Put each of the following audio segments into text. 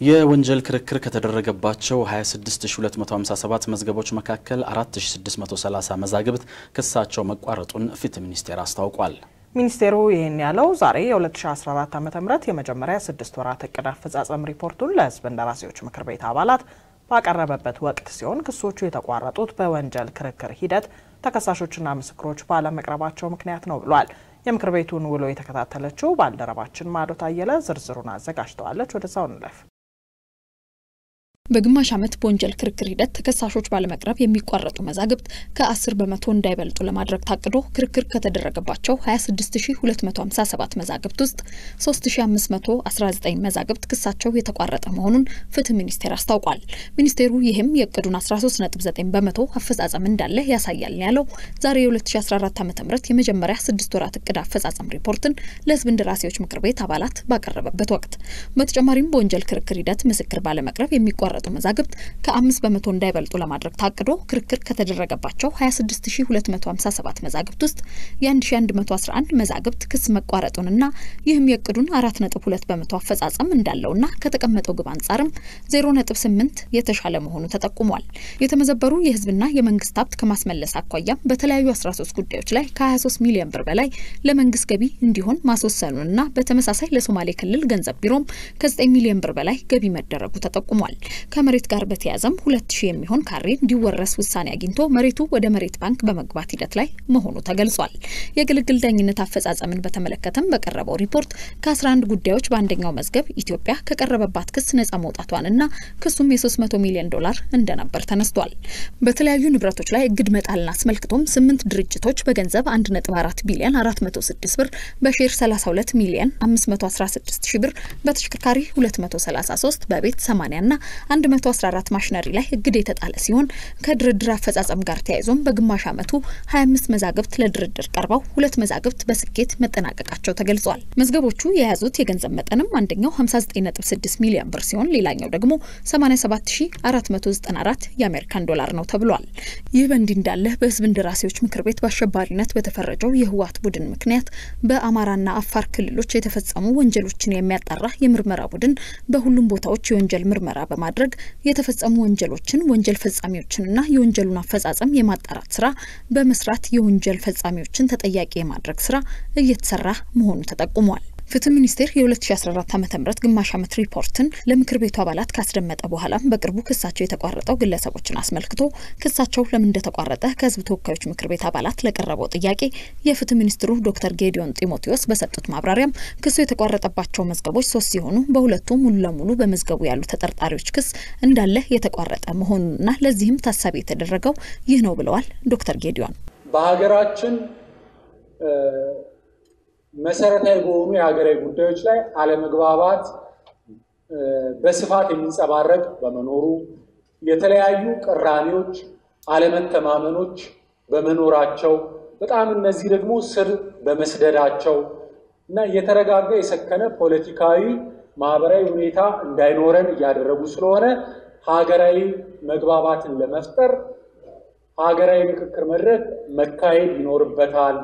የወንጀል ክርክር ከተደረገባቸው 26257 መዝገቦች መካከል 4630 መዛግብት ክሳቸው መቋረጡን ፍትህ ሚኒስቴር አስታውቋል። ሚኒስቴሩ ይህን ያለው ዛሬ የ2014 ዓ ም የመጀመሪያ ስድስት ወራት እቅድ አፈጻጸም ሪፖርቱን ለሕዝብ እንደራሴዎች ምክር ቤት አባላት ባቀረበበት ወቅት ሲሆን ክሶቹ የተቋረጡት በወንጀል ክርክር ሂደት ተከሳሾችና ምስክሮች ባለመቅረባቸው ምክንያት ነው ብሏል። የምክር ቤቱን ውሎ የተከታተለችው ባልደረባችን ማዶት አየለ ዝርዝሩን አዘጋጅተዋለች። ወደዛው እንለፍ። በግማሽ ዓመት በወንጀል ክርክር ሂደት ተከሳሾች ባለመቅረብ የሚቋረጡ መዛግብት ከ10 በመቶ እንዳይበልጡ ለማድረግ ታቅዶ ክርክር ከተደረገባቸው 26257 መዛግብት ውስጥ 3519 መዛግብት ክሳቸው የተቋረጠ መሆኑን ፍትህ ሚኒስቴር አስታውቋል። ሚኒስቴሩ ይህም የእቅዱን 139 በመቶ አፈጻጸም እንዳለ ያሳያል ያለው ዛሬ የ2014 ዓ ም የመጀመሪያ ስድስት ወራት እቅድ አፈጻጸም ሪፖርትን ለህዝብ እንደራሴዎች ምክር ቤት አባላት ባቀረበበት ወቅት በተጨማሪም በወንጀል ክርክር ሂደት ምስክር ባለመቅረብ የሚቋረ የተቋረጡ መዛግብት ከአምስት በመቶ እንዳይበልጡ ለማድረግ ታቅዶ ክርክር ከተደረገባቸው 26257 መዛግብት ውስጥ የ1111 መዛግብት ክስ መቋረጡንና ይህም የእቅዱን 4.2 በመቶ አፈጻጸም እንዳለውና ከተቀመጠው ግብ አንጻርም 0.8 የተሻለ መሆኑ ተጠቁሟል። የተመዘበሩ የህዝብና የመንግስት ሀብት ከማስመለስ አኳያም በተለያዩ 13 ጉዳዮች ላይ ከ23 ሚሊዮን ብር በላይ ለመንግስት ገቢ እንዲሆን ማስወሰኑንና በተመሳሳይ ለሶማሌ ክልል ገንዘብ ቢሮም ከ9 ሚሊዮን ብር በላይ ገቢ መደረጉ ተጠቁሟል። ከመሬት ጋር በተያያዘም ሁለት ሺህ የሚሆን ካሬ እንዲወረስ ውሳኔ አግኝቶ መሬቱ ወደ መሬት ባንክ በመግባት ሂደት ላይ መሆኑ ተገልጿል። የግልግል ዳኝነት አፈጻጸምን በተመለከተም በቀረበው ሪፖርት ከ11 ጉዳዮች በአንደኛው መዝገብ ኢትዮጵያ ከቀረበባት ክስ ነጻ መውጣቷንና ክሱም የ300 ሚሊዮን ዶላር እንደነበር ተነስቷል። በተለያዩ ንብረቶች ላይ እግድ መጣልን አስመልክቶም ስምንት ድርጅቶች በገንዘብ 1.4 ቢሊዮን 406 ብር፣ በ share 32 ሚሊዮን 516 ሺህ ብር፣ በተሽከርካሪ 233 በቤት 80 ና 114 ማሽነሪ ላይ እግድ የተጣለ ሲሆን ከድርድር አፈጻጸም ጋር ተያይዞም በግማሽ ዓመቱ 25 መዛግብት ለድርድር ቀርበው ሁለት መዛግብት በስኬት መጠናቀቃቸው ተገልጿል። መዝገቦቹ የያዙት የገንዘብ መጠንም አንደኛው 596 ሚሊዮን ብር ሲሆን ሌላኛው ደግሞ 87494 የአሜሪካን ዶላር ነው ተብሏል። ይህ በእንዲህ እንዳለ በህዝብ እንደራሴዎች ምክር ቤት በአሸባሪነት በተፈረጀው የህወሓት ቡድን ምክንያት በአማራና አፋር ክልሎች የተፈጸሙ ወንጀሎችን የሚያጣራ የምርመራ ቡድን በሁሉም ቦታዎች የወንጀል ምርመራ በማድረግ የተፈጸሙ ወንጀሎችን ወንጀል ፈጻሚዎችንና የወንጀሉን አፈጻጸም የማጣራት ስራ በመስራት የወንጀል ፈጻሚዎችን ተጠያቂ የማድረግ ስራ እየተሰራ መሆኑ ተጠቁሟል። ፍትህ ሚኒስቴር የ2014 ዓ ም ግማሽ ዓመት ሪፖርትን ለምክር ቤቱ አባላት ካስደመጠ በኋላም በቅርቡ ክሳቸው የተቋረጠው ግለሰቦችን አስመልክቶ ክሳቸው ለምን እንደተቋረጠ ከህዝብ ተወካዮች ምክር ቤት አባላት ለቀረበው ጥያቄ የፍትህ ሚኒስትሩ ዶክተር ጌዲዮን ጢሞቴዎስ በሰጡት ማብራሪያም ክሱ የተቋረጠባቸው መዝገቦች ሶስት ሲሆኑ በሁለቱ ሙሉ ለሙሉ በመዝገቡ ያሉ ተጠርጣሪዎች ክስ እንዳለ የተቋረጠ መሆኑንና ለዚህም ታሳቢ የተደረገው ይህ ነው ብለዋል ዶክተር ጌዲዮን። በሀገራችን መሰረታዊ በሆኑ የሀገራዊ ጉዳዮች ላይ አለመግባባት በስፋት የሚንጸባረቅ በመኖሩ የተለያዩ ቅራኔዎች፣ አለመተማመኖች በመኖራቸው በጣም እነዚህ ደግሞ ስር በመስደዳቸው እና የተረጋጋ የሰከነ ፖለቲካዊ፣ ማህበራዊ ሁኔታ እንዳይኖረን እያደረጉ ስለሆነ ሀገራዊ መግባባትን ለመፍጠር ሀገራዊ ምክክር መድረክ መካሄድ ይኖርበታል።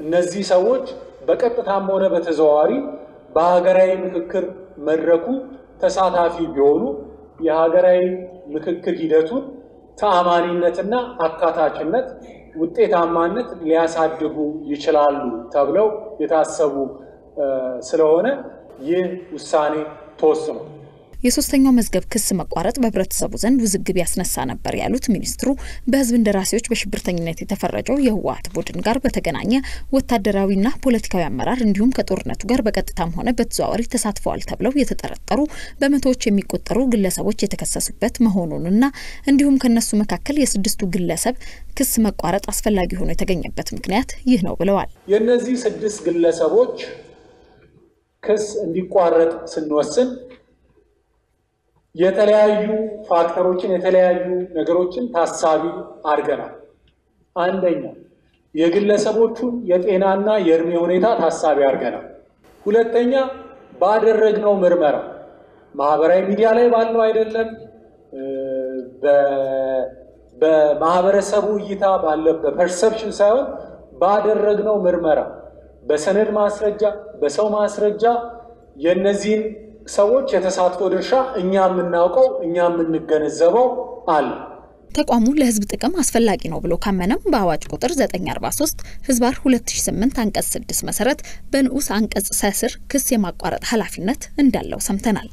እነዚህ ሰዎች በቀጥታም ሆነ በተዘዋዋሪ በሀገራዊ ምክክር መድረኩ ተሳታፊ ቢሆኑ የሀገራዊ ምክክር ሂደቱን ተአማኒነትና አካታችነት፣ ውጤታማነት ሊያሳድጉ ይችላሉ ተብለው የታሰቡ ስለሆነ ይህ ውሳኔ ተወስኗል። የሶስተኛው መዝገብ ክስ መቋረጥ በህብረተሰቡ ዘንድ ውዝግብ ያስነሳ ነበር ያሉት ሚኒስትሩ በህዝብ እንደራሴዎች በሽብርተኝነት የተፈረጀው የህወሓት ቡድን ጋር በተገናኘ ወታደራዊና ፖለቲካዊ አመራር እንዲሁም ከጦርነቱ ጋር በቀጥታም ሆነ በተዘዋዋሪ ተሳትፈዋል ተብለው የተጠረጠሩ በመቶዎች የሚቆጠሩ ግለሰቦች የተከሰሱበት መሆኑንና እንዲሁም ከነሱ መካከል የስድስቱ ግለሰብ ክስ መቋረጥ አስፈላጊ ሆኖ የተገኘበት ምክንያት ይህ ነው ብለዋል። የእነዚህ ስድስት ግለሰቦች ክስ እንዲቋረጥ ስንወስን የተለያዩ ፋክተሮችን የተለያዩ ነገሮችን ታሳቢ አድርገናል። አንደኛ የግለሰቦቹን የጤናና የእድሜ ሁኔታ ታሳቢ አድርገናል። ሁለተኛ ባደረግነው ምርመራ ማህበራዊ ሚዲያ ላይ ባለው አይደለም፣ በማህበረሰቡ እይታ ባለ በ perception ሳይሆን ባደረግነው ምርመራ በሰነድ ማስረጃ፣ በሰው ማስረጃ የእነዚህን ሰዎች የተሳትፎ ድርሻ እኛ የምናውቀው እኛ የምንገነዘበው አለ። ተቋሙ ለሕዝብ ጥቅም አስፈላጊ ነው ብሎ ካመነም በአዋጅ ቁጥር 943 እዝባር 2008 አንቀጽ 6 መሰረት በንዑስ አንቀጽ ሰ ስር ክስ የማቋረጥ ኃላፊነት እንዳለው ሰምተናል።